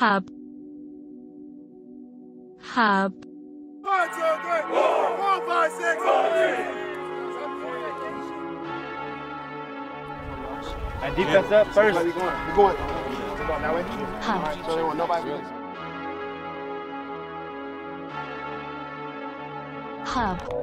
Hub. Hub. One, two, three, four, five, six. And defense up first. Where we going? We going. We going that way? Hub. All right, so there was nobody. Hub.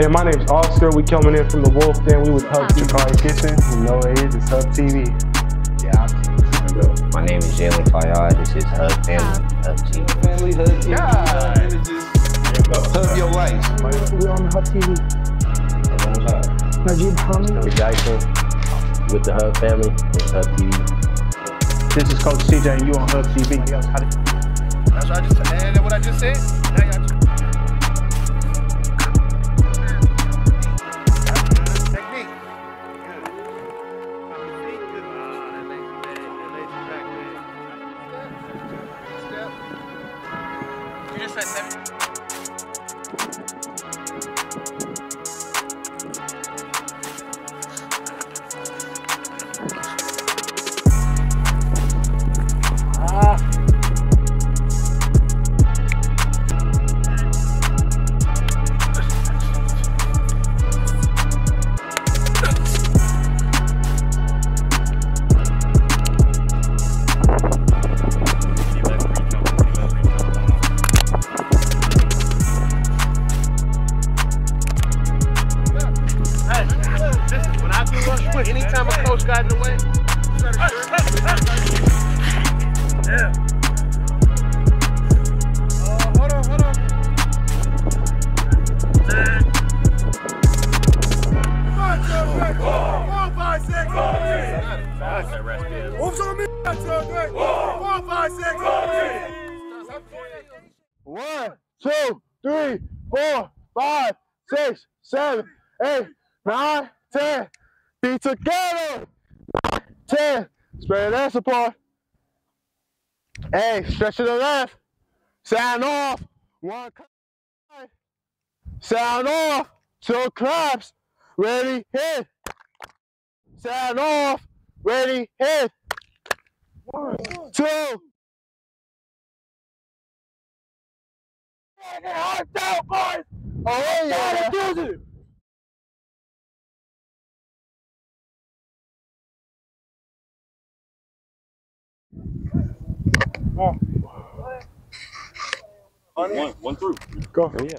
Hey, my name's Oscar. We coming in from the Wolf Den. We with Hub Jakari Kitchen. You know what it is. It's Hub TV. Yeah. My name is Jalen Fayyad. This is Hub Family Hub TV. Family Hub TV. Hub your life. We on Hub TV. Najib Hamid. Number Jackson with the Hub Family and Hub TV. This is Coach CJ and you on Hub TV. That's what I just said. That's what I just said. Hey, stretch to the left. Sound off. One. clap. Sound off. Two claps. Ready, hit. Sound off. Ready, hit. One, two. Get hard down, boys! Oh, yeah! Do it! One, one through. Go. Yeah.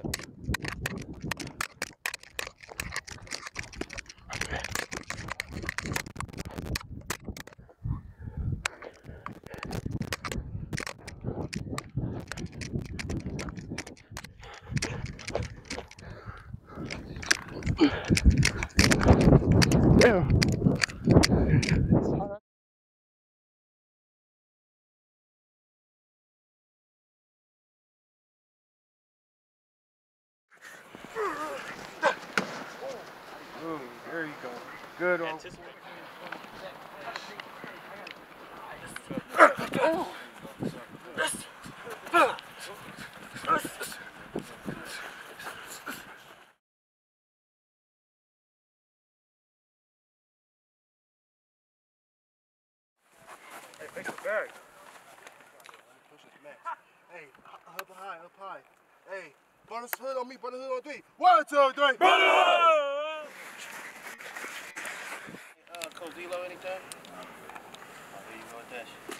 Yeah. Ooh, there you go. Good on. Hey, bag. Hey, up high, up high. Hey, bonus hood on me, bonus hood on three. One, two, three. Uh, Coach D'Lo, anytime?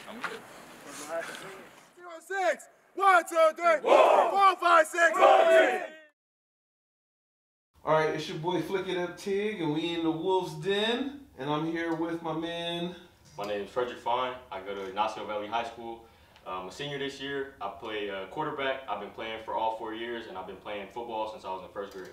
I'm good. Zero, six. One, two, three. Four, five, six. All right, it's your boy Flick It Up Tig, and we in the Wolf's Den, and I'm here with my man. My name is Frederick Fine. I go to Ygnacio Valley High School. I'm a senior this year. I play uh, quarterback. I've been playing for all four years, and I've been playing football since I was in first grade.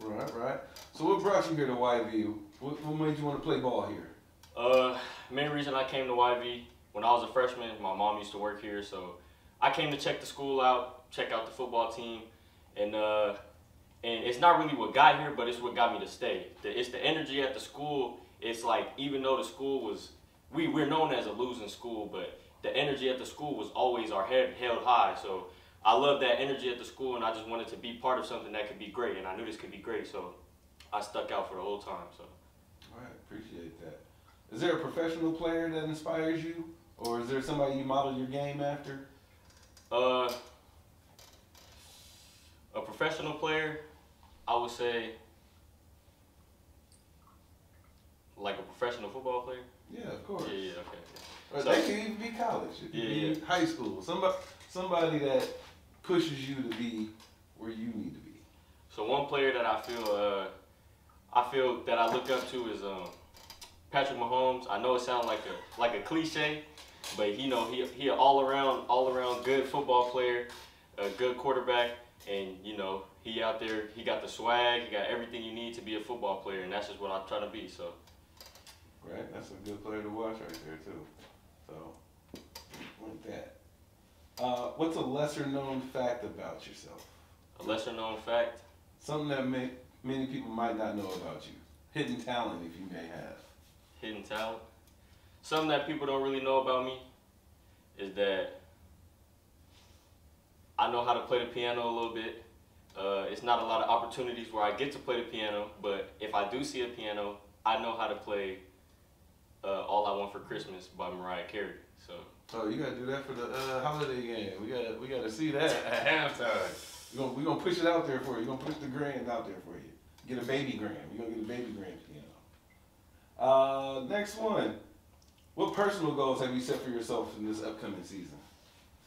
Right, right. So what brought you here to YV? What, what made you want to play ball here? Uh, main reason I came to YV when I was a freshman, my mom used to work here, so I came to check the school out, check out the football team, and uh, and it's not really what got here, but it's what got me to stay. The, it's the energy at the school. It's like even though the school was, we we're known as a losing school, but the energy at the school was always our head held high. So I love that energy at the school, and I just wanted to be part of something that could be great, and I knew this could be great. So I stuck out for the whole time. So All right, appreciate that. Is there a professional player that inspires you, or is there somebody you model your game after? uh, a professional player, I would say like a professional football player. Yeah, of course. Yeah, yeah, okay. Or So- they can even be college. It Yeah, be high school. Somebody, somebody that pushes you to be where you need to be. So one player that I feel uh, I feel that I look up to is um, Patrick Mahomes. I know it sounds like a like a cliche, but you know he he an all around all around good football player, a good quarterback, and you know he out there he got the swag, he got everything you need to be a football player, and that's just what I'm trying to be. So Right, that's a good player to watch right there too. So, like that. Uh, what's a lesser known fact about yourself? a lesser known fact, Something that may, many people might not know about you. Hidden talent, if you may have. hidden talent. Something that people don't really know about me is that I know how to play the piano a little bit. Uh, it's not a lot of opportunities where I get to play the piano, but if I do see a piano, I know how to play uh, "All I Want for Christmas" by Mariah Carey. So Oh, you gotta do that for the uh, holiday game. We gotta we gotta see that at halftime. We're gonna we gonna push it out there for you. We're gonna push the grand out there for you. Get a baby grand. We're gonna get a baby grand piano. Uh, next one. What personal goals have you set for yourself in this upcoming season?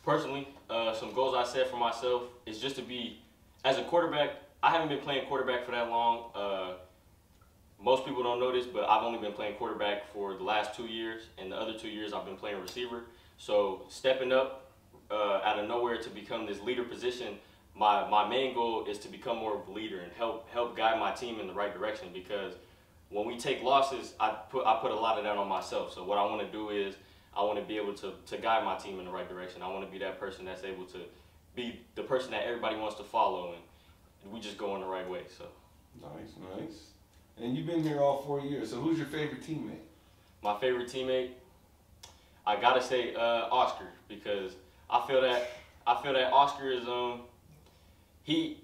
personally, uh, some goals I set for myself is just to be, as a quarterback, I haven't been playing quarterback for that long. Uh, most people don't know this, but I've only been playing quarterback for the last two years, and the other two years I've been playing receiver. So stepping up uh, out of nowhere to become this leader position, my, my main goal is to become more of a leader and help help guide my team in the right direction because when we take losses, I put I put a lot of that on myself. So what I want to do is I want to be able to, to guide my team in the right direction. I want to be that person that's able to be the person that everybody wants to follow, and we just go in the right way. So Nice, nice. And you've been here all four years. So who's your favorite teammate? my favorite teammate, I gotta say uh, Oscar because I feel that I feel that Oscar is um he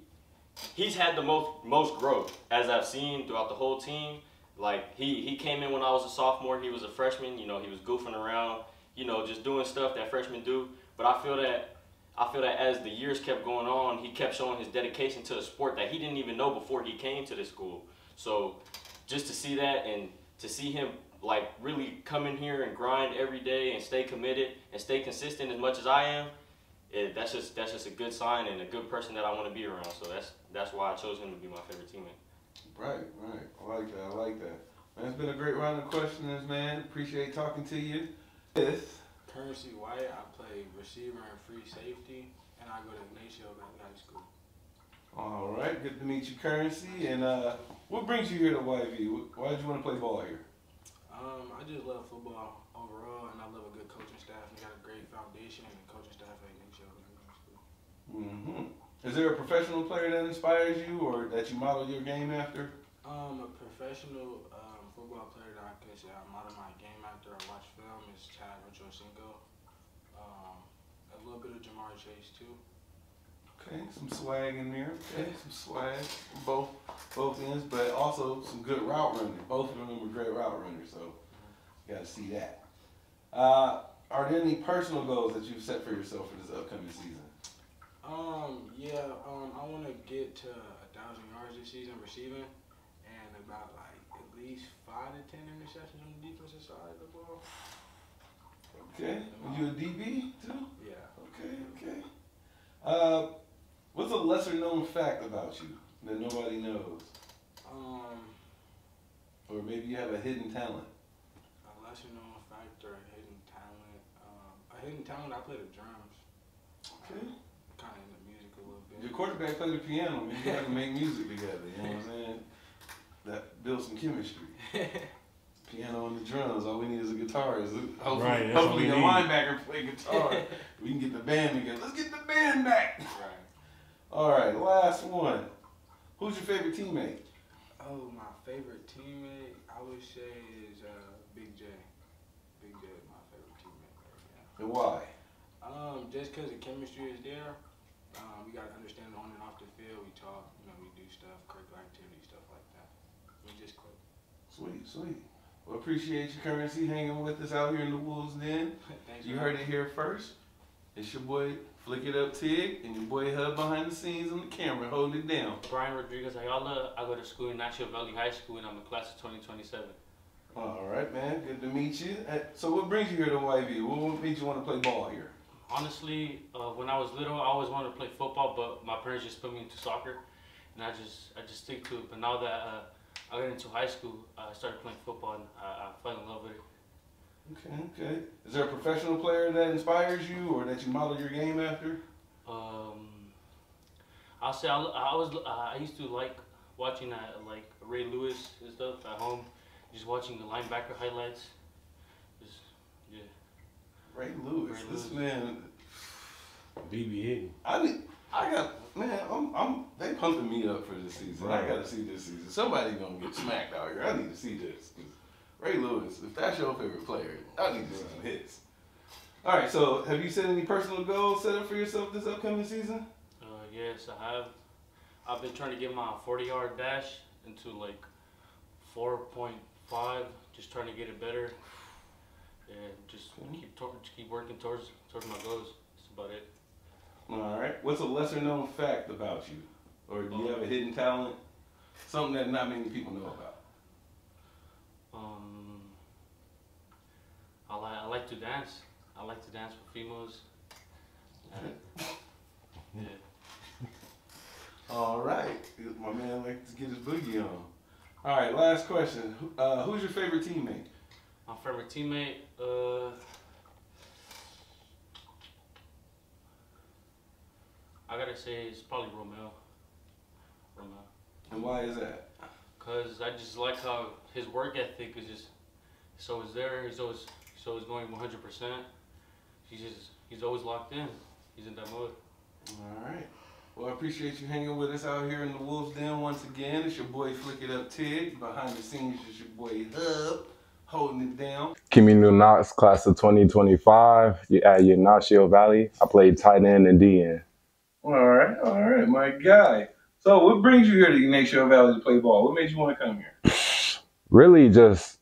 he's had the most most growth as I've seen throughout the whole team. Like he he came in when I was a sophomore. He was a freshman. You know he was goofing around. You know just doing stuff that freshmen do. But I feel that I feel that as the years kept going on, he kept showing his dedication to the sport that he didn't even know before he came to this school. So just to see that and to see him like really come in here and grind every day and stay committed and stay consistent as much as I am, it, that's just that's just a good sign and a good person that I want to be around. So that's that's why I chose him to be my favorite teammate. Right, right. I like that. I like that. Man, it's been a great round of questions, man. Appreciate talking to you. Yes. Currency White, I play receiver and free safety, and I go to Ygnacio Valley High School. All right. Good to meet you, Currency. And uh, what brings you here to YV? Why did you want to play ball here? Um, I just love football overall, and I love a good coaching staff. We got a great foundation and coaching staff at Ygnacio Valley High School. Mm-hmm. Is there a professional player that inspires you or that you model your game after? Um, a professional um, football player that I could say I model my game after I watch film is Chad Ochocinco. Um, a little bit of Ja'Marr Chase too. Okay, some swag in there. Okay, some swag from both both ends, but also some good route running. Both of them were great route runners, so you got to see that. Uh, are there any personal goals that you've set for yourself for this upcoming season? Um, yeah, um, I want to get to a thousand yards this season receiving, and about like at least five to ten interceptions on the defensive side of the ball. Okay, are you a DB too? Yeah. Okay, okay. Uh, what's a lesser known fact about you that nobody knows, Um, or maybe you have a hidden talent? a lesser known factor, a hidden talent. Um, a hidden talent. I play the drums. Okay. Kind of into music a little bit. Your quarterback play the piano. Man. You have to make music together. You know what I'm saying? That builds some chemistry. Piano and the drums. All we need is a guitar. Is hopefully, Right, hopefully a need. linebacker play guitar. we can get the band together. Let's get the band back. right. All right, last one. Who's your favorite teammate? Oh, my favorite teammate, I would say is uh, Big J. Big J is my favorite teammate right And why? Um, just because the chemistry is there, um, we got to understand on and off the field. We talk, you know, we do stuff, curricular activities, stuff like that. Sweet, sweet. Well, appreciate your currency hanging with us out here in the Wolves Den. You heard it here first. It's your boy Flick It Up Tig and your boy Hub behind the scenes on the camera holding it down. Brian Rodriguez Ayala. I go to school in Nashville Valley High School, and I'm in class of 2027. All right, man. Good to meet you. Uh, So, what brings you here to YV? What what made you want to play ball here? Honestly, uh, when I was little, I always wanted to play football, but my parents just put me into soccer, and I just I just stick to it. But now that uh, I got into high school, I started playing football, and I, I fell in love with it. Okay, okay. Is there a professional player that inspires you or that you model your game after? Um, I'll say I, I was uh, I used to like watching uh, like Ray Lewis and stuff at home, just watching the linebacker highlights. Just yeah. Ray Lewis. Ray this Lewis. man, BB hitting. I need, I got, man, I'm, I'm, they pumping me up for this season. I gotta see this season. Somebody gonna get smacked out here. I need to see this. Ray Lewis, if that's your favorite player, I need to see some hits. All right, so have you set any personal goals set up for yourself this upcoming season? Uh, yes, I have. I've been trying to get my 40 yard dash into like 4.5, just trying to get it better. And just keep tor- keep working towards towards my goals. That's about it. All right. What's a lesser known fact about you? Or do you have a hidden talent? Something that not many people know about. Um, I like I like to dance. I like to dance with females. And, yeah. All right. My man likes to get his boogie on. All right, last question. Uh, who's your favorite teammate? My favorite teammate. Uh, I gotta say it's probably Romeo. Romeo. And why is that? Cause I just like how his work ethic is just so he's always there. He's always he's always going 100 percent. He's just he's always locked in. He's in that mode. All right. Well, I appreciate you hanging with us out here in the Wolves Den once again. It's your boy Flick It Up Tig. Behind the scenes is your boy Hub holding it down. Kimmy New Knox, class of 2025 you- at Ygnacio Valley. I played tight end and DN. All right, all right, my guy. So, what brings you here to Ygnacio Valley to play ball? What made you want to come here? Really just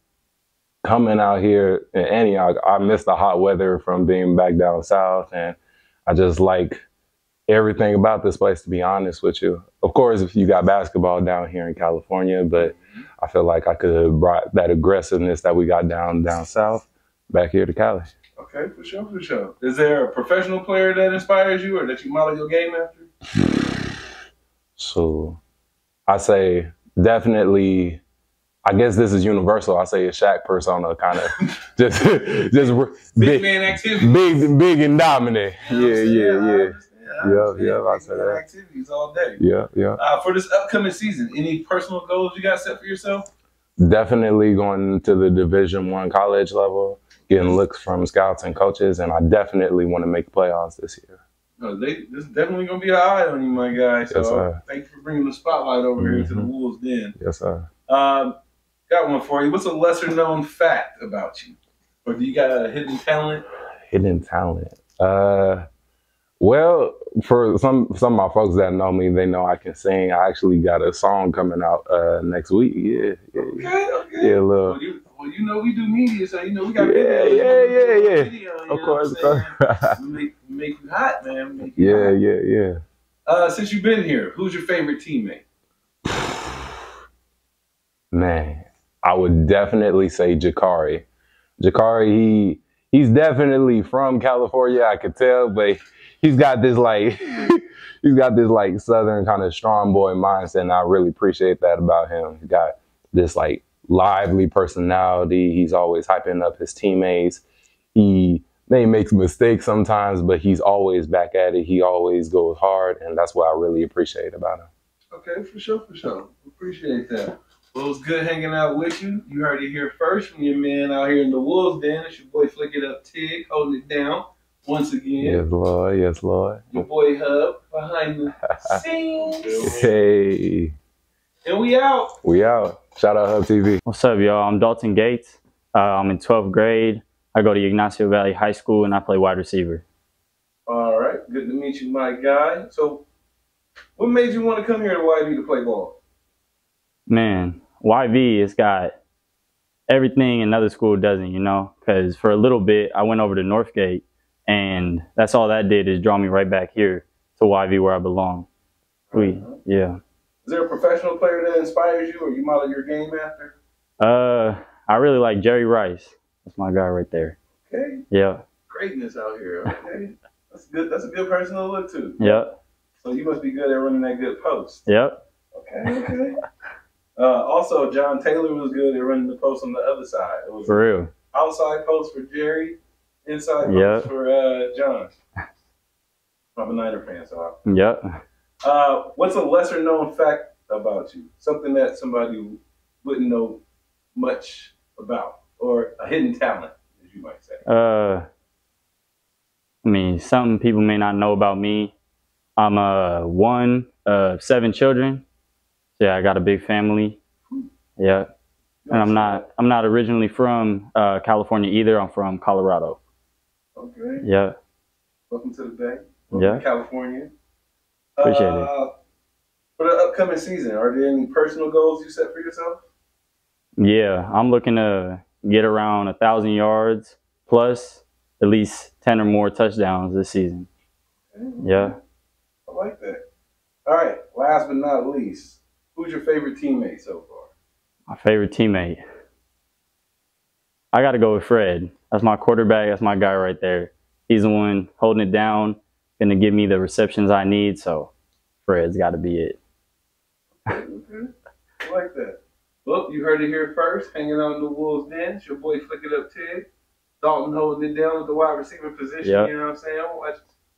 coming out here in Antioch. I miss the hot weather from being back down south, and I just like everything about this place, to be honest with you. Of course, if you got basketball down here in California, but mm-hmm. I feel like I could have brought that aggressiveness that we got down down south back here to Cali. Okay, for sure, for sure. Is there a professional player that inspires you or that you model your game after? So I say definitely. I guess this is universal. I say a Shaq persona, kind of just just Big big, man activity. big, big and dominant. You know what Yeah, yeah, yeah, Yeah, understand. yeah, I say that. Activities all day. yeah, yeah. Uh, for this upcoming season, any personal goals you got set for yourself? Definitely going to the Division One college level, getting looks from scouts and coaches, and I definitely want to make playoffs this year. No, they, this is definitely gonna be an eye on you, my guy. So Yes, sir. thank you for bringing the spotlight over here to the Mhm. Wolves Den. Yes, sir. Um, got one for you. What's a lesser known fact about you? Or do you got a hidden talent? Hidden talent. Uh, well, for some some of my folks that know me, they know I can sing. I actually got a song coming out uh next week. Yeah, yeah, Okay, okay. yeah, a little. Well, you, well, you know we do media, so you know we got Yeah, video. yeah, yeah, yeah. Video, Of course, what of I'm course. saying? we, make, we make you hot, man. We make you yeah, hot. yeah, yeah. Uh, since you've been here, who's your favorite teammate? Man, I would definitely say Jakari. Jakari, he he's definitely from California, I could tell, but he's got this like he's got this like southern kind of strong boy mindset, and I really appreciate that about him. He's got this like lively personality. He's always hyping up his teammates. He may make mistakes sometimes, but he's always back at it. He always goes hard, and that's what I really appreciate about him. Okay, for sure, for sure. Appreciate that. Well, it was good hanging out with you. You heard it here first from your man out here in the Wolves Den. It's your boy Flick It Up Tig holding it down once again. Yes, Lord. Yes, Lord. Your boy Hub behind the scenes. Hey, and we out. we out. Shout out Hub TV. What's up, y'all? I'm Dalton Gates. Uh, I'm in 12th grade. I go to Ygnacio Valley High School and I play wide receiver. All right. Good to meet you, my guy. So, what made you want to come here to YV to play ball? Man, YV has got everything another school doesn't, you know. Because for a little bit, I went over to Northgate, and that's all that did is draw me right back here to YV where I belong. We, yeah. Is there a professional player that inspires you or you model your game after? Uh, I really like Jerry Rice. That's my guy right there. Okay. Yeah. Greatness out here. Okay. That's good. That's a good person to look to. Yep. So you must be good at running that good post. Yep. Okay. Okay. uh, also, John Taylor was good at running the post on the other side. It was For real. outside post for Jerry, inside post Yep. for uh, John. I'm a Niner fan, so. Yep. Uh, what's a lesser known fact about you? Something that somebody wouldn't know much about, or a hidden talent, as you might say. Uh, I mean, something people may not know about me. I'm uh one of seven children. Yeah, I got a big family. Yeah, and I'm not I'm not originally from uh, California either. I'm from Colorado. Okay. Yeah, Welcome to the Bay. Welcome Yeah. California. Appreciate it. uh, For the upcoming season, are there any personal goals you set for yourself? yeah. I'm looking to get around a thousand yards plus at least ten or more touchdowns this season. Yeah. I like that. All right. Last but not least, who's your favorite teammate so far? My favorite teammate. I got to go with Fred. That's my quarterback. That's my guy right there. He's the one holding it down, going to give me the receptions I need. So Fred's got to be it. Okay. I like that. Well, you heard it here first. Hanging out in the Wolves Den. It's your boy Flick It Up Ted. Dalton holding it down with the wide receiver position. Yep. You know what I'm saying? I'm Watch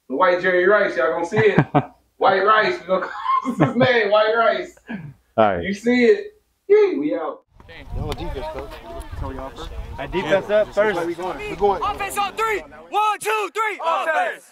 the white Jerry Rice. Y'all gonna see it. white Rice. We gonna call this his name. White Rice. All right. You see it? Yeah, we out. At defense up first. We going. We going. Offense on three. One, two, three. Offense.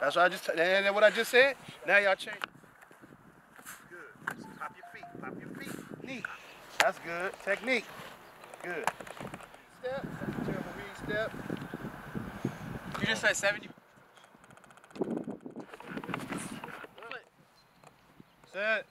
That's what I just. And what I just said. Now y'all change. Good. Pop your feet. Pop your feet. Knee. That's good. Technique. Good. Step. Step. You just said 70. Set.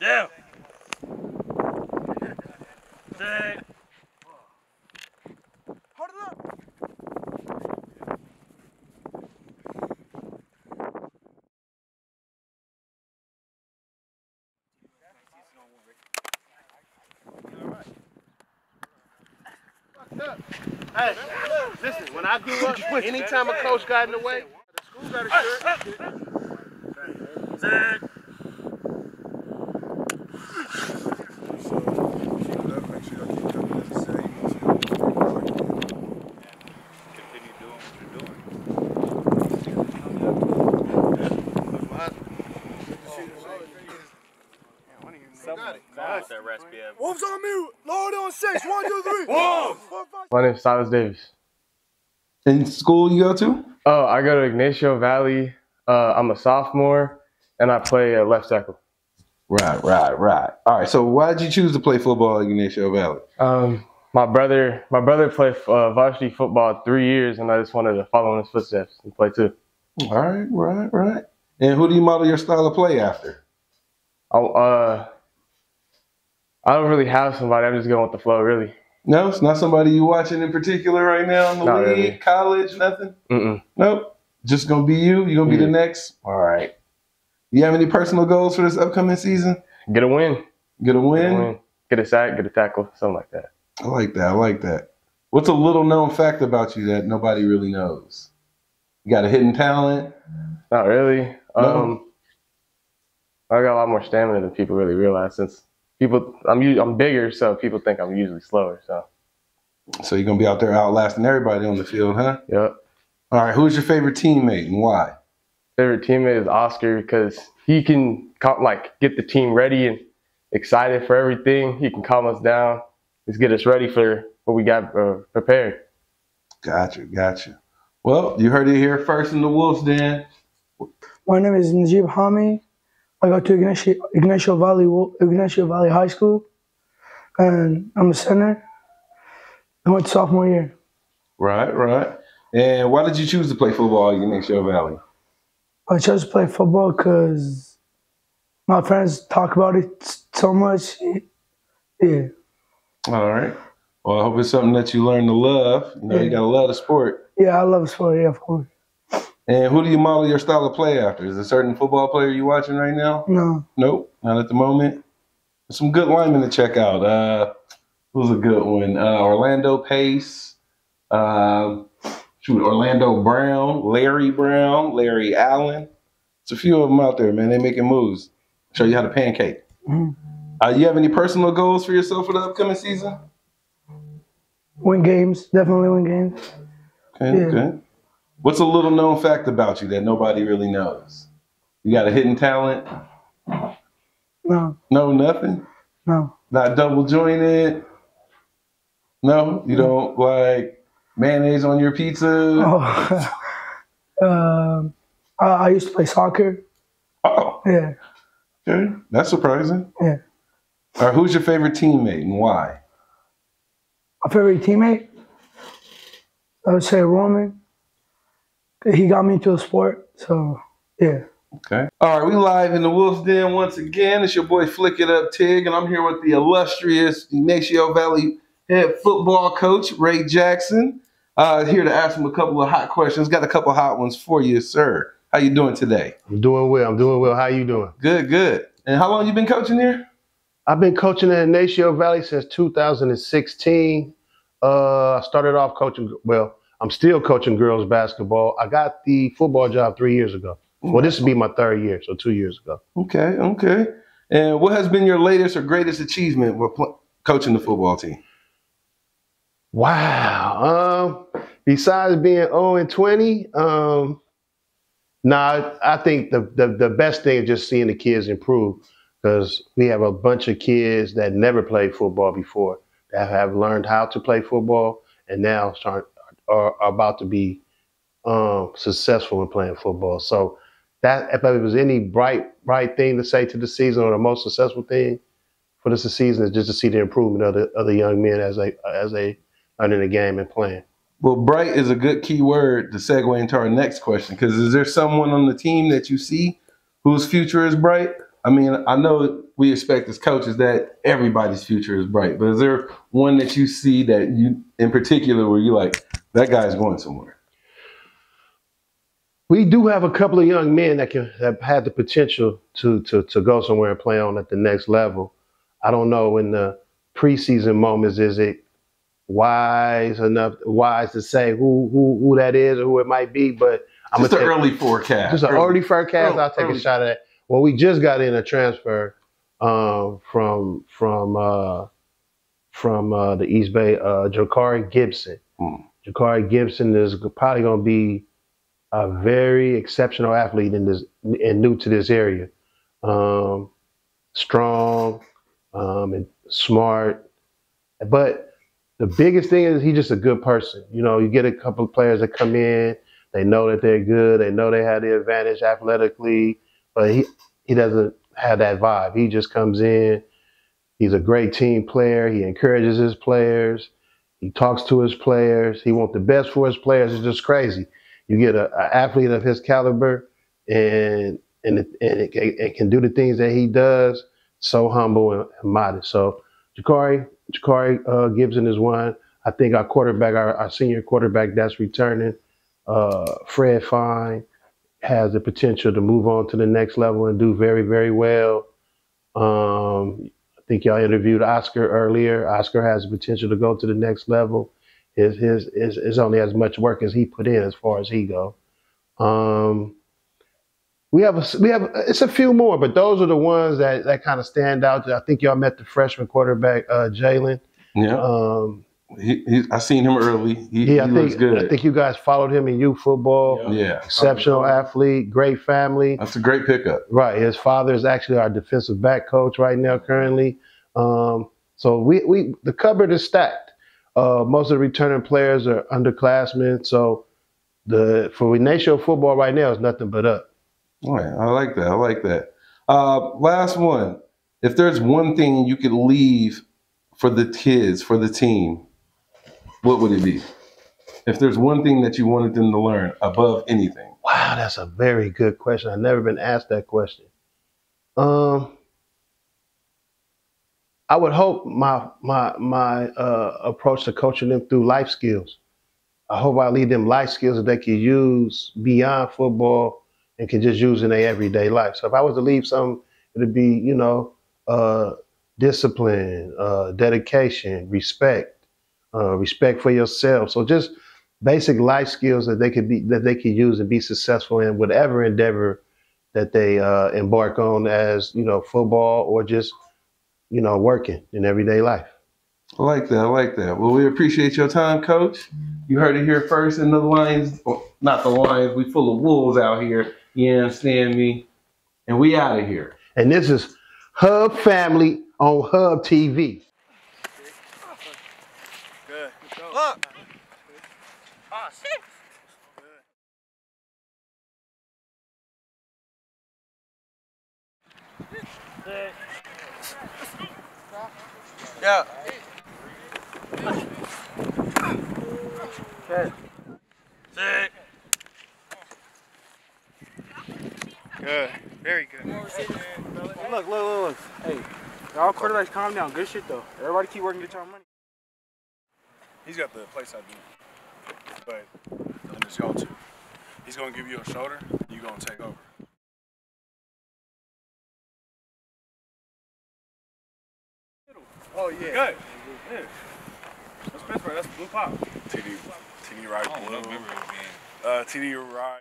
Yeah. Hey, listen, when I grew up, anytime a coach got in the way, the school got a shirt. What's that recipe of? Wolves on mute. Lord on six. One, two, three. My name's Silas Davis. In school you go to? Oh, I go to Ygnacio Valley. Uh, I'm a sophomore, and I play uh, left tackle. Right, right, right. All right. So why did you choose to play football at Ygnacio Valley? Um, my brother, my brother played uh, varsity football three years, and I just wanted to follow in his footsteps and play too. All right, right, right. And who do you model your style of play after? I, uh, I don't really have somebody. I'm just going with the flow, really. No, it's not somebody you watching in particular right now in the Not league, really. college, nothing. Mm-mm. Nope. Just gonna be you. You gonna be the next. All right. You have any personal goals for this upcoming season? Get a win. Get a Get win. a win. Get a sack. Get a tackle. Something like that. I like that. I like that. What's a little known fact about you that nobody really knows? You got a hidden talent? Not really. No? Um, I got a lot more stamina than people really realize. Since people, I'm u- I'm bigger, so people think I'm usually slower. So So you're gonna be out there outlasting everybody on the field, huh? Yep. All right. Who's your favorite teammate and why? favorite teammate is Oscar because he can like get the team ready and excited for everything. He can calm us down, just get us ready for what we got uh, prepared. Gotcha, gotcha. Well, you heard it here first in the Wolves Den. My name is Najib Hami. I go to Ygnacio, Ygnacio Valley Ygnacio Valley High School, and I'm a center. I went sophomore year. Right, right. And why did you choose to play football at Ygnacio Valley? I chose to play football because my friends talk about it so much. Yeah, All right. Well, I hope it's something that you learn to love. You know, you gotta love the sport. yeah, I love sport. Yeah, of course. And who do you model your style of play after? Is there a certain football player you watching right now? No, Nope, not at the moment. Some good linemen to check out. Uh, who's a good one? Uh, Orlando Pace. Um, shoot, Orlando Brown, Larry Brown, Larry Allen. It's a few of them out there, man. They making moves. Show you how to pancake. Mhm. Uh, you have any personal goals for yourself for the upcoming season? win games. Definitely win games. Okay, Yeah. okay. What's a little known fact about you that nobody really knows? You got a hidden talent? No, No, nothing. no, Not double jointed. No, you don't like mayonnaise on your pizza. Oh, um, I, I used to play soccer. Oh, Yeah, okay, that's surprising. Yeah. All right, who's your favorite teammate and why? my favorite teammate. I would say Roman. He got me into a sport, so yeah. Okay. All right, we live in the Wolf's Den once again. It's your boy Flick It Up Tig, and I'm here with the illustrious Ygnacio Valley head football coach Ray Jackson. Uh, here to ask him a couple of hot questions. Got a couple hot ones for you, sir. How you doing today? I'm doing well. I'm doing well. How you doing? Good, good. And how long you been coaching here? I've been coaching in Ygnacio Valley since 2016. Uh, I started off coaching. Well, I'm still coaching girls basketball. I got the football job three years ago. Well, this will be my third year, so two years ago. Okay, okay. And what has been your latest or greatest achievement with pl- coaching the football team? Wow. Um, besides being 0 and 20, um, nah, I think the, the the best thing is just seeing the kids improve because we have a bunch of kids that never played football before that have learned how to play football and now start are, about to be um, successful in playing football. So that if there was any bright bright thing to say to the season or the most successful thing for this season is just to see the improvement of the of the young men as they as they learning the game and playing. Well, bright is a good key word to segue into our next question. Because is there someone on the team that you see whose future is bright? I mean, I know we expect as coaches that everybody's future is bright, but is there one that you see that you, in particular, where you like that guy's going somewhere? We do have a couple of young men that can have had the potential to to to go somewhere and play on at the next level. I don't know in the preseason moments is it wise enough wise to say who who who that is or who it might be, but I'm Just an early forecast. Just an early forecast. early- I'll take early. a shot at it. Well, we just got in a transfer um, from from uh, from uh, the East Bay, uh, Jakari Gibson. Hmm. Jakari Gibson is probably going to be a very exceptional athlete in this and new to this area. Um, strong um, and smart, but the biggest thing is he's just a good person. You know, you get a couple of players that come in, they know that they're good, they know they have the advantage athletically, but he he doesn't have that vibe. He just comes in. He's a great team player. He encourages his players. He talks to his players. He wants the best for his players. It's just crazy. You get a, athlete of his caliber, and and it, and it, it can do the things that he does. So humble and, and modest. So Jakari Jakari uh, Gibson is one. I think our quarterback, our, our senior quarterback that's returning, uh, Fred Fine, has the potential to move on to the next level and do very, very well. Um, think y'all interviewed Oscar earlier. Oscar has the potential to go to the next level. His his is is only as much work as he put in as far as he go. Um, we have a, we have it's a few more, but those are the ones that that kind of stand out. I think y'all met the freshman quarterback uh, Jalen. Yeah. Um, he, he, I seen him early. He, yeah, I think looks good. I think you guys followed him in youth football. Yeah. exceptional athlete, great family. That's a great pickup. Right, his father is actually our defensive back coach right now, currently. Um, so we we the cupboard is stacked. Uh, most of the returning players are underclassmen, so the for Ygnacio football right now is nothing but up. All right, I like that. I like that. Uh, last one. If there's one thing you could leave for the kids, for the team, what would it be? If there's one thing that you wanted them to learn above anything. Wow, that's a very good question. I've never been asked that question. Um, I would hope my my my uh, approach to coaching them through life skills. I hope I leave them life skills that they can use beyond football and can just use in their everyday life. So if I was to leave something, it'd be you know uh, discipline, uh, dedication, respect, uh, respect for yourself. So just basic life skills that they could be that they could use and be successful in whatever endeavor that they uh, embark on as you know football or just you know working in everyday life. I like that. I like that. Well, we appreciate your time, Coach. You heard it here first in the Lions, not the Lions. We full of wolves out here. You understand me? And we out of here. And this is Hub Family on Hub TV. Good. Look. Oh, shit. Yeah. Good. Sit. Good. Very good. Look, look, look, look. Hey, y'all quarterbacks, calm down. Good shit though. Everybody keep working, get y'all money. He's got the place I do. But then it's y'all two. He's gonna give you a shoulder, you're gonna take over. Oh yeah. Good. Yeah. That's Pittsburgh, that's blue pop. TD TD right blue. Uh TD right.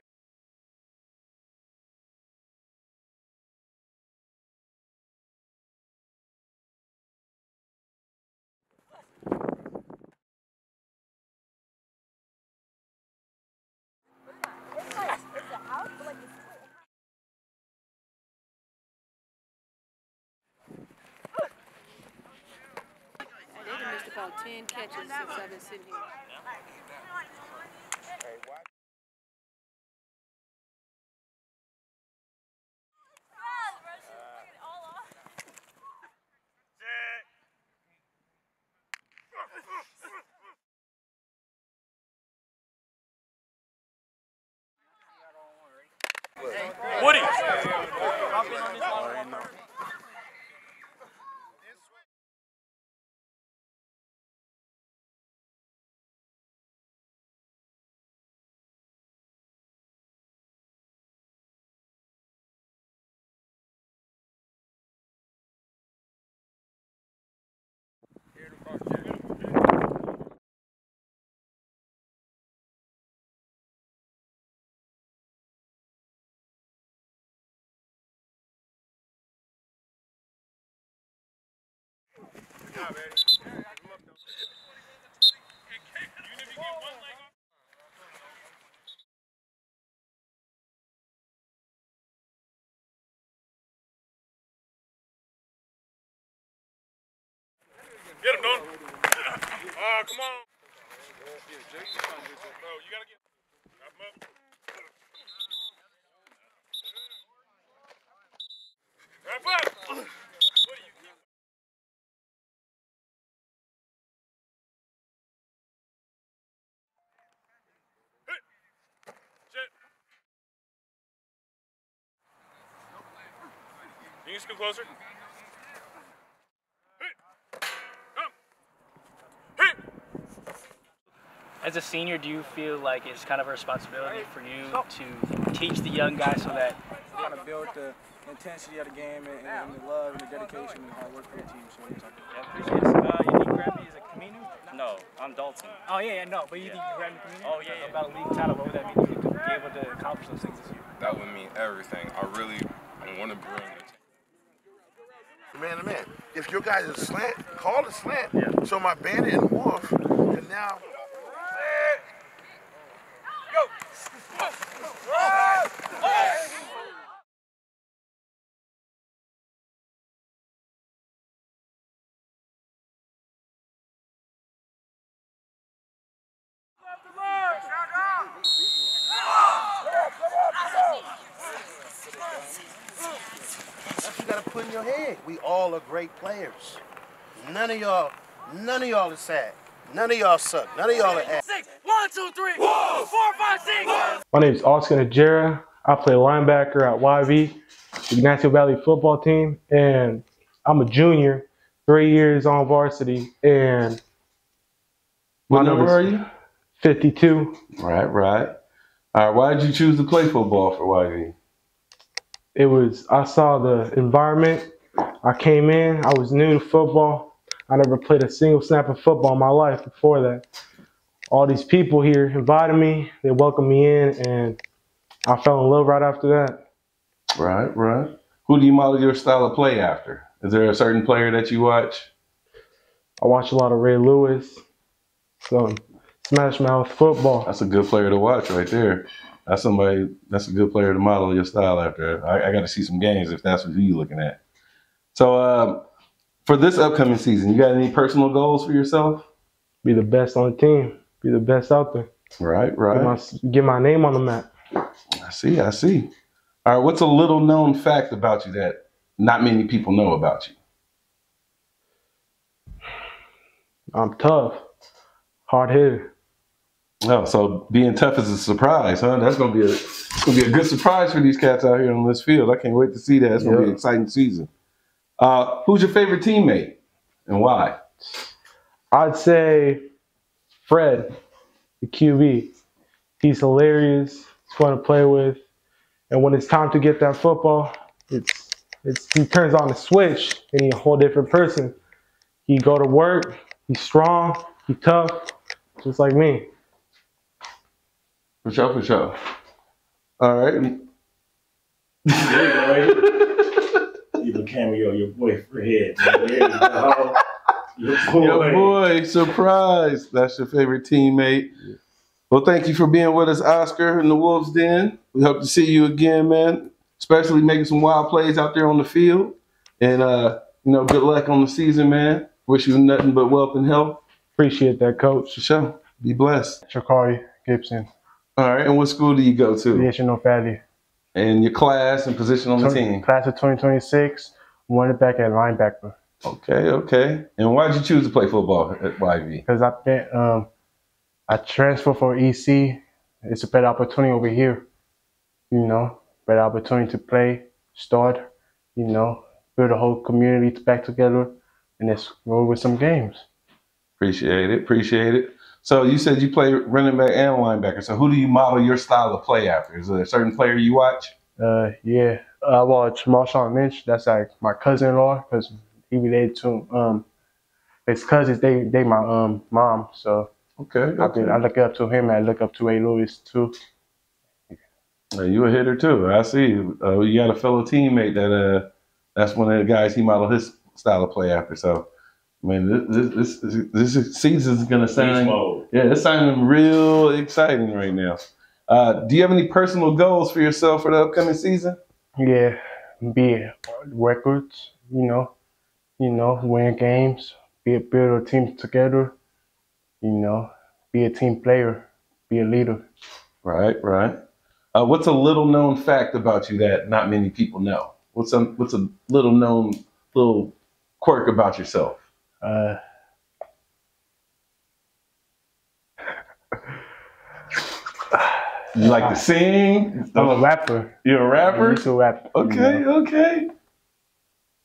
About 10 catches since I've been sitting here. Get him, Don. Oh, come on. No, you gotta get. Wrap him up. Wrap up. Scoot closer. As a senior, do you feel like it's kind of a responsibility for you to teach the young guys so that Kind of build the intensity of the game and, and the love and the dedication and hard work for your team. So it's like Yeah, appreciate it. Uh, you think Gravity is a Camino? No, I'm Dalton. Oh yeah, yeah, no. But you think Gravity Camino? Oh, yeah, yeah. About a league title, what would that mean? To be able to accomplish those everything. I really want to bring Man to man. If your guys are slant, call it slant. So my bandit and wolf, and now. That's what you gotta put in your head. We all are great. None of y'all, none of y'all is sad. None of y'all suck. None of y'all are ass. Six. One, two, three. Four, five, six. My name is Oscar Najera. I play linebacker at YV, the Ygnacio Valley football team, and I'm a junior, three years on varsity, and What my number are you? 52. Right, right. All right. Why did you choose to play football for YV? It was I saw the environment. I came in. I was new to football. I never played a single snap of football in my life before that. All these people here invited me. They welcomed me in, and I fell in love right after that. Right, right. Who do you model your style of play after? Is there a certain player that you watch? I watch a lot of Ray Lewis, so Smash Mouth football. That's a good player to watch right there. That's somebody. That's a good player to model your style after. I, I got to see some games if that's who you're looking at. So, um, for this upcoming season, you got any personal goals for yourself? Be the best on the team. Be the best out there. Right, Get right. my, get my name on the map. I see. I see. All right. What's a little known fact about you that not many people know about you? I'm tough, hard hitter. Oh, so being tough is a surprise, huh? That's gonna be a it's gonna be a good surprise for these cats out here on this field. I can't wait to see that. It's gonna be an exciting season. Uh, who's your favorite teammate and why? I'd say Fred, the QB. He's hilarious. He's fun to play with. And when it's time to get that football, it's it's he turns on the switch and he's a whole different person. He go to work, he's strong, he's tough, just like me. For sure, for sure. All right. There you go. You the cameo, your boy Fred. There you go. Your boy. Your boy, surprise. That's your favorite teammate. Well, thank you for being with us, Oscar, in the Wolves Den. We hope to see you again, man. Especially making some wild plays out there on the field. And uh, you know, good luck on the season, man. Wish you nothing but wealth and health. Appreciate that, coach. For sure. Be blessed. Jakari Gibson. All right. And what school do you go to? National Valley. And your class and position on the team. Class of 2026, running back at linebacker. Okay, okay. And why did you choose to play football at YV? Because I think um, I transferred for EC. It's a better opportunity over here. You know, better opportunity to play, start, you know, build a whole community back together, and let's roll with some games. Appreciate it. Appreciate it. So you said you play running back and linebacker. So who do you model your style of play after? Is there a certain player you watch? Uh, yeah, I watch Marshawn Lynch. That's like my cousin-in-law because he related to um, his cousins. They they my um mom. So Okay. I, been, I look up to him. I look up to Ray Lewis too. Uh, you a hitter too. I see. Uh, you got a fellow teammate that uh, that's one of the guys he modeled his style of play after. So, I mean, this this this, this season is gonna sound yeah, it's sounding real exciting right now. Uh, do you have any personal goals for yourself for the upcoming season? Yeah, be records. You know, you know, win games. Be a build a team together. You know, be a team player. Be a leader. Right, right. Uh, what's a little known fact about you that not many people know? What's a what's a little known little quirk about yourself? Uh, You like to sing? I'm a rapper. You're a rapper? I used to rap. you Okay, know. okay.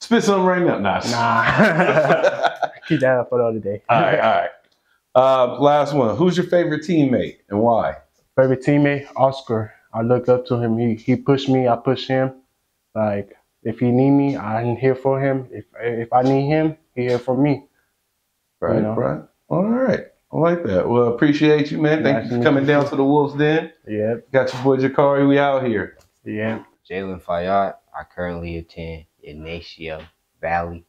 Spit something right now. Nah. Nah. Keep that up for the other day. all right, all right. Uh, last one. Who's your favorite teammate and why? Favorite teammate, Oscar. I look up to him. He he pushed me. I push him. Like if he need me, I'm here for him. If if I need him, he here for me. Right, You know? right. All right. I like that. Well, appreciate you, man. Thank Nice you for coming down to the Wolves Den. Yep. Got your boy Jakari. We out here. Yeah. Jalen Fayad. I currently attend Ygnacio Valley.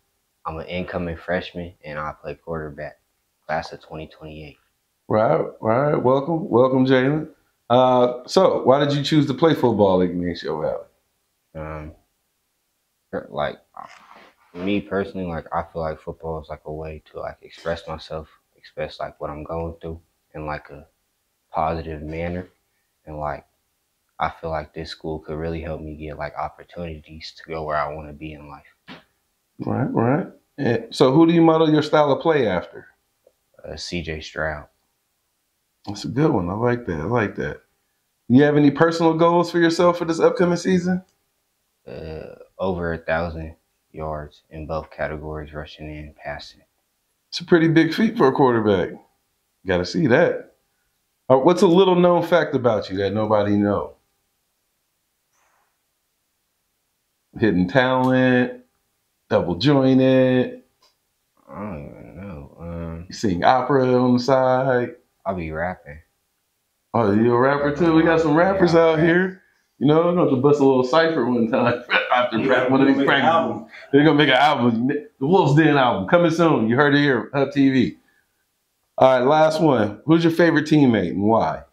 I'm an incoming freshman and I play quarterback, class of 2028. Right, right. Welcome, welcome, Jalen. Uh, so, why did you choose to play football at Ygnacio Valley? Um, like me personally, like I feel like football is like a way to like express myself, express like what I'm going through in like a positive manner, and like I feel like this school could really help me get like opportunities to go where I want to be in life. Right, right. And so, who do you model your style of play after? Uh, CJ Stroud. That's a good one. I like that. I like that. You have any personal goals for yourself for this upcoming season? Uh, over a thousand yards in both categories, rushing and passing. It's a pretty big feat for a quarterback. Got to see that. Uh, what's a little known fact about you that nobody know? Hidden talent, double jointed. I don't even know. Um, You sing opera on the side. I'll be rapping. Oh, you a rapper too? We got some rappers out here. You know, I'm going to bust a little cipher one time after Yeah, one of these we're gonna make an album. They're gonna make an album, the Wolf's Den album, coming soon. You heard it here, Hub TV. All right, last one. Who's your favorite teammate and why?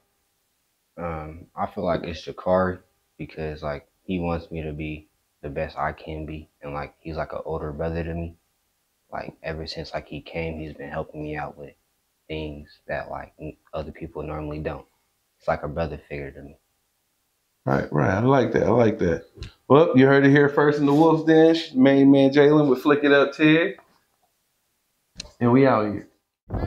Um, I feel like it's Jakari because like he wants me to be the best I can be, and like he's like an older brother to me. Like ever since like he came, he's been helping me out with things that like other people normally don't. It's like a brother figure to me. Right, right. I like that. I like that. Well, you heard it here first in the Wolf's Den. Main man Jalen with Flick It Up Tig. And we out here. All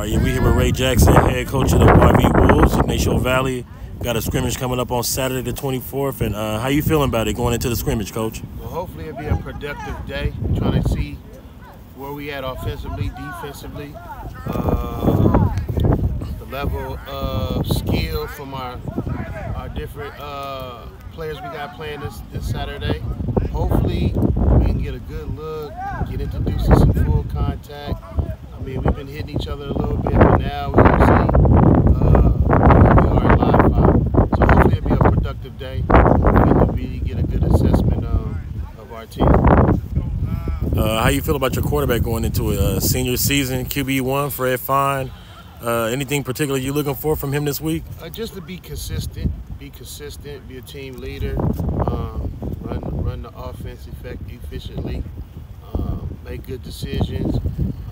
right, yeah, we here with Ray Jackson, head coach of the YV Wolves, Ygnacio Valley. Got a scrimmage coming up on Saturday the 24th. And uh, how you feeling about it going into the scrimmage, coach? Well, hopefully it'll be a productive day. Trying to see where we at offensively, defensively, uh, the level of skill from our our different uh, players we got playing this this Saturday. Hopefully we can get a good look, get introduced to some full contact. I mean, we've been hitting each other a little bit, but now we're gonna see uh, we are live fire. So hopefully it'll be a productive day. To be get a good assessment of, of our team. Uh, how you feel about your quarterback going into a uh, senior season? QB1, Fred Fine. Uh, anything particular you looking for from him this week? Uh, just to be consistent, be consistent, be a team leader, um, run run the offense effect efficiently, um, make good decisions,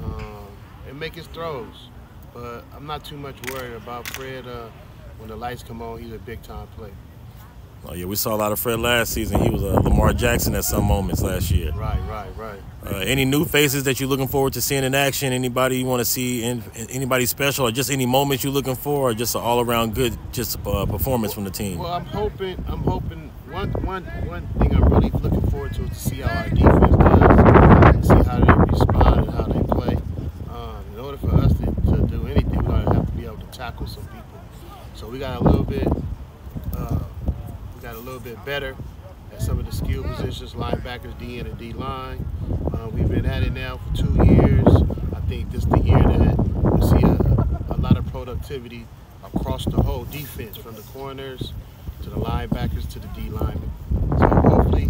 um, and make his throws. But I'm not too much worried about Fred. Uh, when the lights come on, he's a big time player. Oh, yeah, we saw a lot of Fred last season. He was uh, Lamar Jackson at some moments last year. Right, right, right. Uh, any new faces that you're looking forward to seeing in action? Anybody you want to see? In, anybody special, or just any moments you're looking for, or just an all-around good just uh, performance from the team? Well, I'm hoping. I'm hoping. One, one, one thing I'm really looking forward to is to see how our defense does, and see how they respond and how they play. Um, in order for us to, to do anything, we're gonna have to be able to tackle some people. So we got a little bit. Got a little bit better at some of the skill positions, linebackers, D and D line. Uh, we've been at it now for two years. I think this is the year that we see a, a lot of productivity across the whole defense, from the corners to the linebackers to the D linemen. So hopefully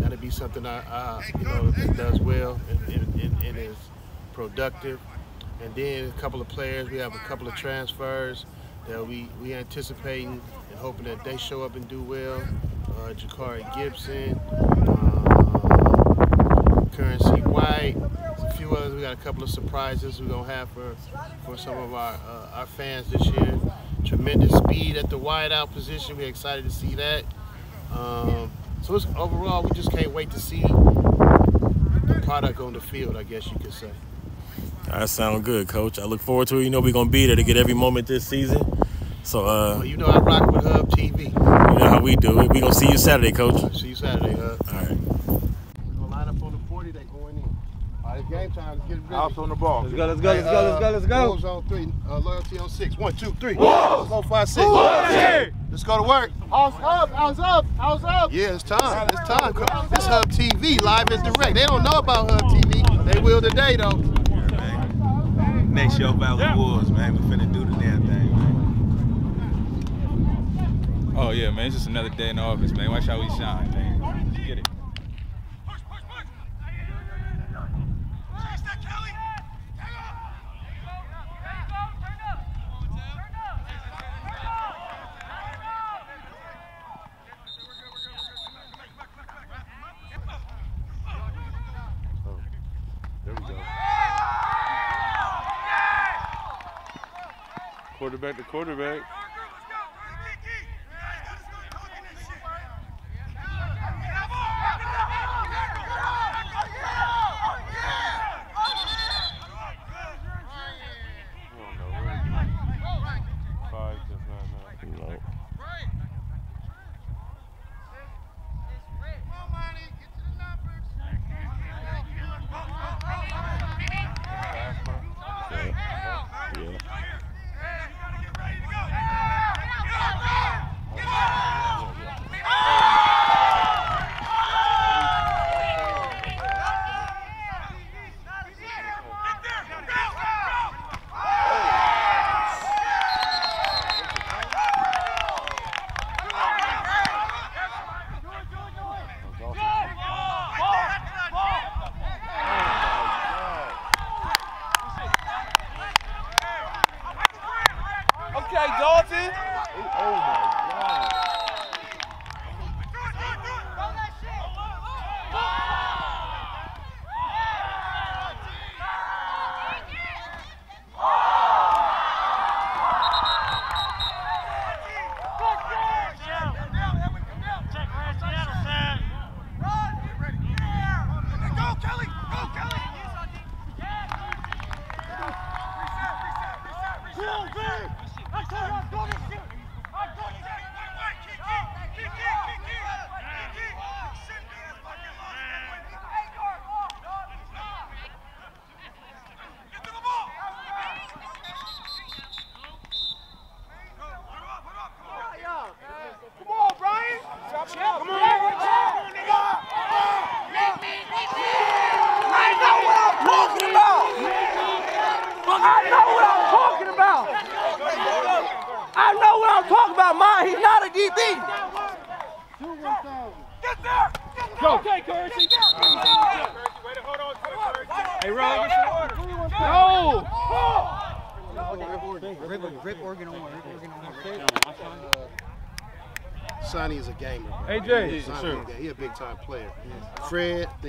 that'll be something I, I you know that does well and, and, and, and is productive. And then a couple of players, we have a couple of transfers that we we anticipating and hoping that they show up and do well. Uh, Jakari Gibson, uh, Currency White, a few others. We got a couple of surprises we're gonna have for for some of our uh, our fans this year. Tremendous speed at the wideout position. We're excited to see that. Um, so it's, overall, we just can't wait to see the product on the field. I guess you could say. That sound good, Coach. I look forward to it. You know we're gonna be there to get every moment this season. So, uh, Well, you know I rock with Hub TV. you know how we do it. We gonna see you Saturday, Coach. See you Saturday, Hub. All right. We're gonna line up on the 40. They going in. All right, it's game time. Let's get ready. House on the ball. Let's go, let's go, let's go, let's go, let's go. Wolves on three. Uh, loyalty on six. One, two, three. Wolves! Four, five, six. Loyalty! Let's go to work. House up, house up, house up. Yeah, it's time. It's time. It's Hub TV, live and direct. They don't know about Hub TV. They will today, though. Next show, about Valley Wolves, man. We finna do the damn thing, man. Oh yeah, man. It's just another day in the office, man. Watch how we shine, man. Let's get it. There we go. Quarterback to quarterback.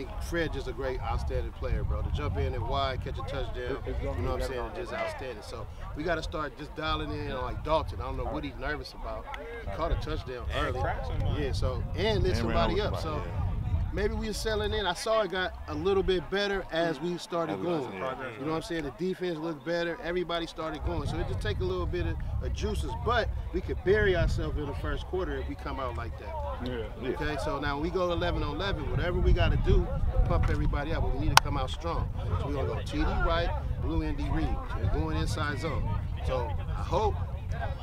Think Fred just a great, outstanding player, bro. To jump in and wide, catch a touchdown, you know what I'm saying, just outstanding. So we got to start just dialing in on like Dalton. I don't know what he's nervous about. He caught a touchdown early. Yeah, so and lit somebody up. So somebody, maybe we were selling in. I saw it got a little bit better as we started going. You know what I'm saying? The defense looked better. Everybody started going. So it just take a little bit of, of juices, but we could bury ourselves in the first quarter if we come out like that. Yeah. Okay, so now we go 11 on 11, whatever we got to do pump everybody up, but we need to come out strong. So we're going to go TD right, Blue ND Reed. So we're going inside zone. So I hope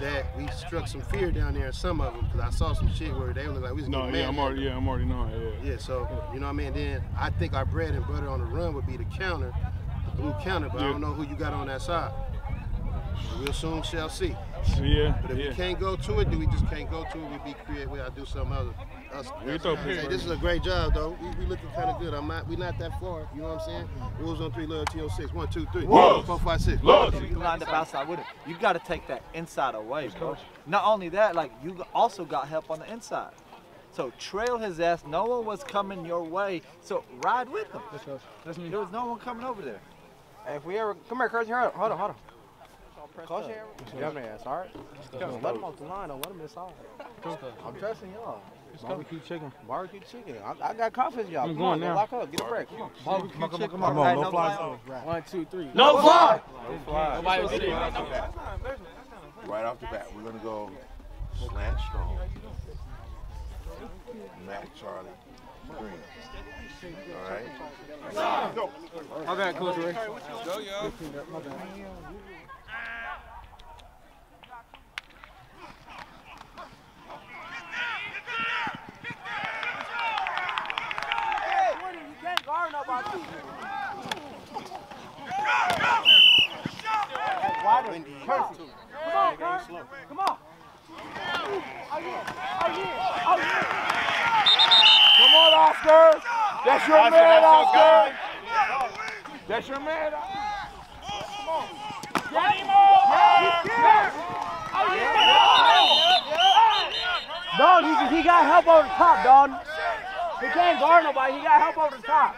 that we struck some fear down there in some of them because I saw some shit where they look like we was No, getting yeah, I'm already, yeah, I'm already knowing. Yeah. Yeah, so you know what I mean. Then I think our bread and butter on the run would be the counter, the blue counter. But I don't know who you got on that side. We'll soon shall see. Yeah, But if yeah. we can't go to it, then we just can't go to it. We be creative. We gotta do something other. Us. We throw Hey, this is a great job though. We, we looking kind of good. I'm not. We not that far. You know what I'm saying? Wolves on three, loyalty on six. One, two, three. Wolves. Four, five, six. You lined up outside with it. You got to take that inside away, bro. Not only that, like you also got help on the inside. So trail his ass. No one was coming your way. So ride with them. There was no one coming over there. If we ever come here, Curtis, hold on, hold on, hold on. Close your Young ass, all right? Don't let him off the line. Don't let him inside. I'm trusting y'all. Barbecue chicken. Barbecue chicken. I, I got confidence in y'all. I'm Come going on, now. go lock up. Get a break. Come on. Barbecue come on, come on, chicken. come on. Come on, Hey, no fly fly. One, two, three. No fly. No fly. Nobody was Right there. off the bat. Right off the bat, we're gonna go slant strong. Matt Charlie Green. All right. Go. Okay, Coach Ray. Go, yo. Hey, can't guard nobody. Wide open. Perfect. Come on, Kurt. Come on. Oh, yeah. Come on, Oscar. That's your Oscar, man, that's your Oscar. guy. That's your man. Dog, he, he got help over the top, dog. He can't guard nobody. He got help over the top.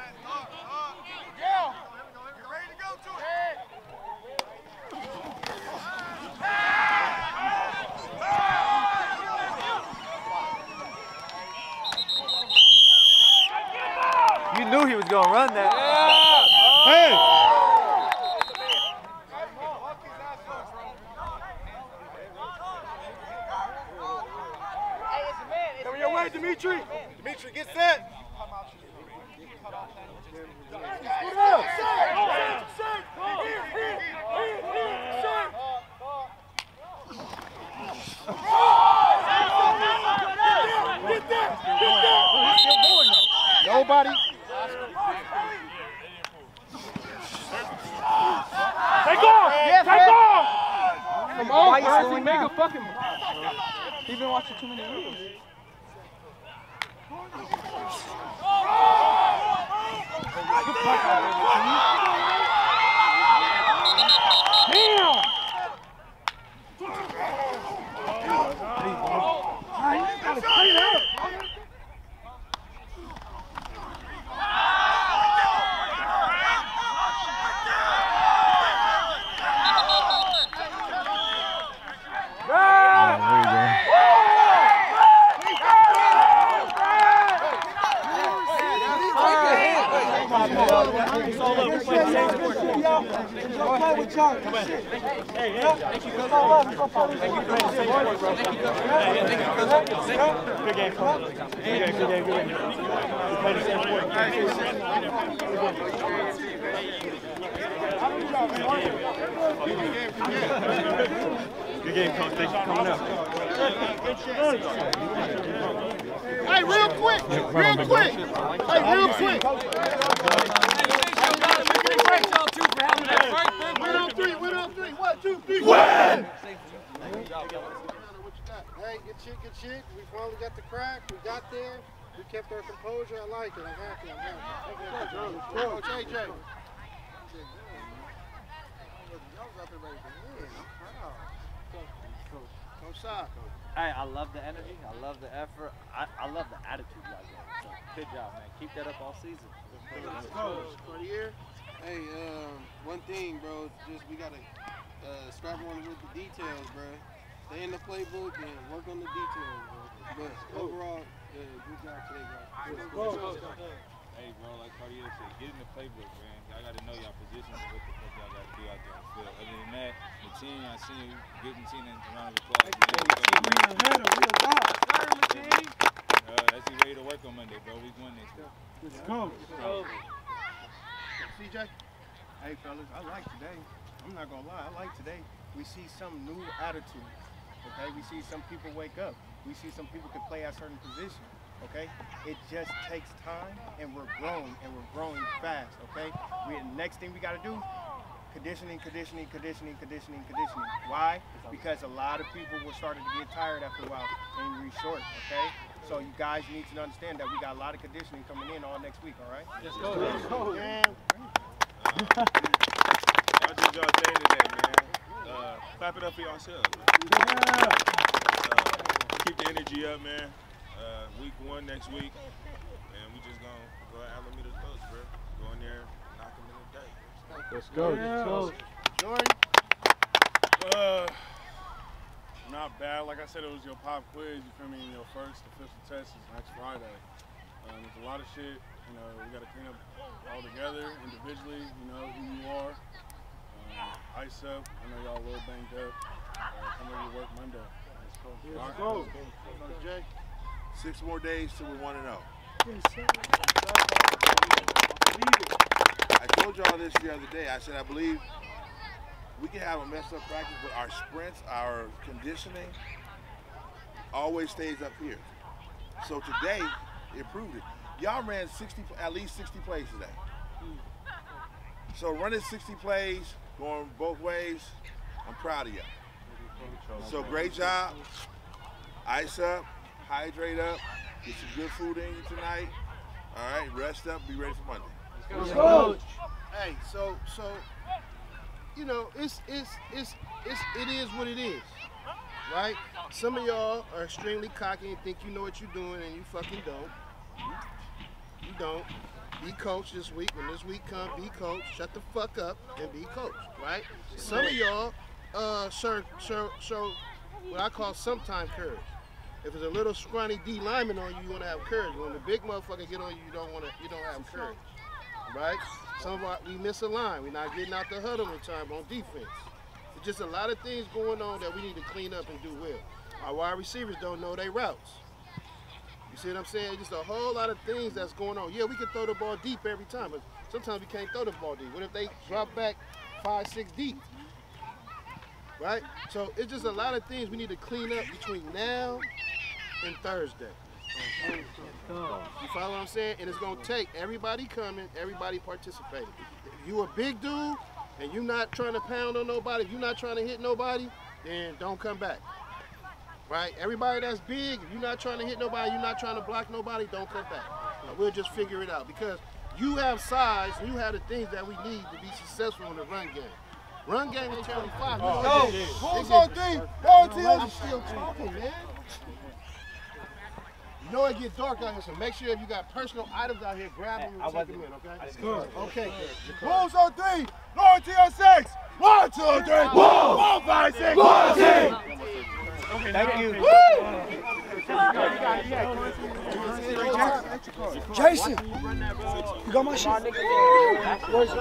You knew he was gonna run that. Hey. Come your way, Dimitri. Dimitri, get set. Nobody. Take off! Yes, Take man. off! Come on, Why you Percy, slowing make down? a fucking. You've been watching too many videos. Damn! Good game, coach. Good game, good game, good game. We played the same Good game, coach. Thanks for coming out. Hey, real quick, real quick. Hey, real quick. Win on three, win on three. One, two, three. Win! Hey, good shit, good shit. We finally got the crack. We got there. We kept our composure. I like it. I'm happy. I'm happy. Coach AJ. Y'all was out there ready to win. I'm proud. Hey, I love the energy. I love the effort. I, I love the attitude y'all got. So, good job, man. Keep that up all season. For the year. Hey, um, one thing, bro. Just we gotta uh, scrap on with the details, bro. Stay in the playbook and work on the details, bro. But overall, uh, good job today, bro. Hey, bro, like Cartier said, get in the playbook, man. Y'all got to know y'all positions and what the fuck y'all got to do out there on the field. Other than that, the team, I see you giving team a round of applause. Man. Uh, let's be ready to work on Monday, bro. Week one next week. Let's go. So, CJ. Hey, fellas, I like today. I'm not gonna lie, I like today. We see some new attitude. Okay, we see some people wake up. We see some people can play at certain positions. Okay, it just takes time, and we're growing, and we're growing fast. Okay, we next thing we got to do. Conditioning, conditioning, conditioning, conditioning, conditioning. Why? Because a lot of people were starting to get tired after a while and re short, okay? So you guys need to understand that we got a lot of conditioning coming in all next week, all right? Let's go. Let's go. Y'all did y'all thing today, man. Clap it up for yourselves. Man. Uh, keep the energy up, man. Uh, week one next week, and we just gonna go at Alameda Coast, bro. Go in there, knock them in the day. Let's go. Let's go. Jordan. Uh, not bad. Like I said, it was your pop quiz. You feel me? Your first official test is next Friday. Um, there's a lot of shit. You know, we got to clean up all together individually. You know who you are. Um, ice up. I know y'all a little banged up. Uh, come ready to work Monday. Let's go. Let's right, go. Coach Jay. Six more days till we want to know. I told y'all this the other day. I said I believe we can have a messed up practice, but our sprints, our conditioning, always stays up here. So today, it proved it. Y'all ran 60, at least 60 plays today. So running 60 plays, going both ways, I'm proud of y'all. So great job. Ice up. hydrate up, get some good food in you tonight. All right, rest up, be ready for Monday. Let's go. Hey, so so you know, it's it's it's it's it is what it is. Right? Some of y'all are extremely cocky and think you know what you're doing and you fucking don't. You don't. Be coach this week. When this week come, be coach. Shut the fuck up and be coach. Right? Some of y'all uh show show show what I call sometime courage. If it's a little scrawny D lineman on you, you want to have courage. When the big motherfucker get on you, you don't want to. You don't have courage, right? Some of our, we miss a line. We're not getting out the huddle in time on defense. It's just a lot of things going on that we need to clean up and do well. Our wide receivers don't know their routes. You see what I'm saying? Just a whole lot of things that's going on. Yeah, we can throw the ball deep every time, but sometimes we can't throw the ball deep. What if they drop back five, six deep? Right? So it's just a lot of things we need to clean up between now and Thursday. You follow what I'm saying? And it's gonna take everybody coming, everybody participating. If you a big dude and you not trying to pound on nobody, if you not trying to hit nobody, then don't come back. Right? Everybody that's big, you're not trying to hit nobody, you're not trying to block nobody, don't come back. Now, we'll just figure it out because you have size, and you have the things that we need to be successful in the run game. Run game is 25. Oh, shit. who's on D? No. I'm still talking, man. You know it gets dark out here, so make sure if you got personal items out here, grab them and take them in, okay? That's good. Okay, good. Bulls on three. Loyalty on six. One, two, three. Whoa. One, five, six. Loyalty. Thank you. Jason, you got my shit? Where's